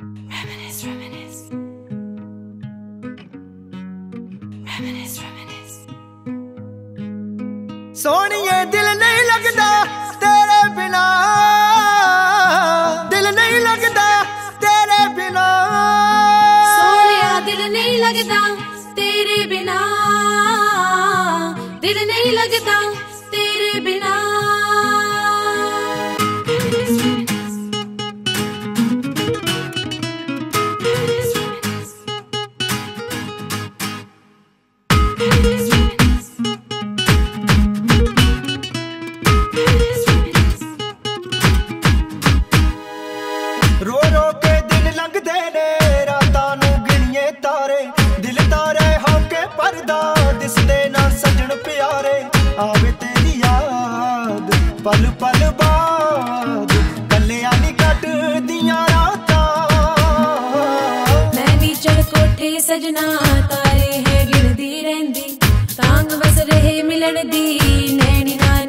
Reminisce, reminisce. Reminisce, reminisce. सोनिए दिल नहीं लगता तेरे बिना दिल नहीं लगता तेरे बिना सोनिया दिल नहीं लगता तेरे बिना दिल नहीं लगता ਰੋ ਰੋ ਕੇ ਦਿਨ ਲੰਘਦੇ ਨੇ ਰਾਤਾਂ ਨੂੰ ਗਿਣੀਏ ਤਾਰੇ ਦਿਲ ਤਾਰੇ ਹੋ ਕੇ ਪਰਦਾ ਦਿਸਦੇ ਨਾ ਸਜਣ ਪਿਆਰੇ ਆਵੇ ਤੇਰੀ ਯਾਦ ਪਲ ਪਲ ਬਾਦ ਕੱਲਿਆਂ ਨਹੀਂ ਕੱਟਦੀਆਂ ਰਾਤਾਂ ਮੈਂ ਵੀ ਚੜ ਕੋਠੇ ਸਜਣਾ ਤਾਰੇ ਹੈ ਰਹਿੰਦੀ। ਤਾਂਗ ਵਸ ਰਹੇ ਮਿਲਣ ਦੀ ਨੈਣੀ ਨਾ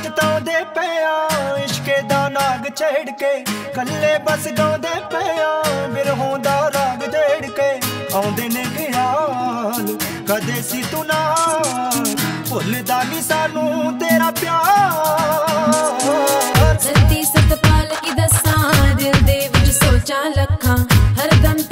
ਰਾਤ ਤਾਉਂਦੇ ਪਿਆ, ਇਸ਼ਕੇ ਦਾ ਨਾਗ ਛੇੜ ਕੇ ਕੱਲੇ ਬਸ ਗਾਉਂਦੇ ਪਿਆ, ਬਿਰਹੋਂ ਦਾ ਰਾਗ ਢੇੜ ਕੇ ਆਉਂਦੇ ਨੇ ਖਿਆਲ, ਕਦੇ ਸੀ ਤੂੰ ਨਾ, ਭੁੱਲਦਾ ਨਹੀਂ ਸਾਨੂੰ ਤੇਰਾ ਪਿਆਰ। ਸੱਤੀ ਸਤਪਾਲ ਕੀ ਦੱਸਾਂ, ਦਿਲ ਦੇ ਵਿੱਚ ਸੋਚਾਂ ਲੱਖਾਂ, ਹਰ ਦਮ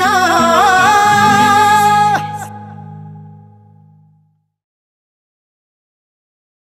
ना